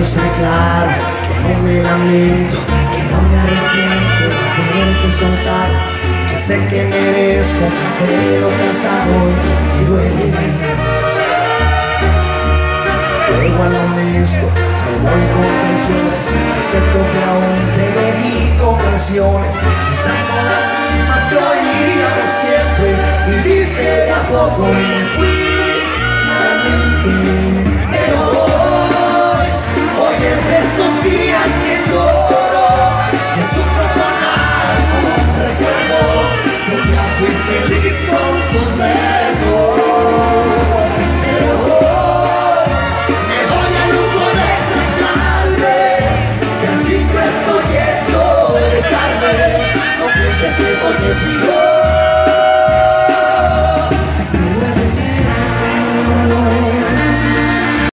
gusta claro que no me lamento, que no me arrepiento de haberte soltar, que sé que merezco, que sé lo que hasta duele. Luego a lo honesto, me voy con canciones, acepto que aún te dedico canciones, quizás no las mismas que oiríamos siempre, si viste de a poco y me fui claramente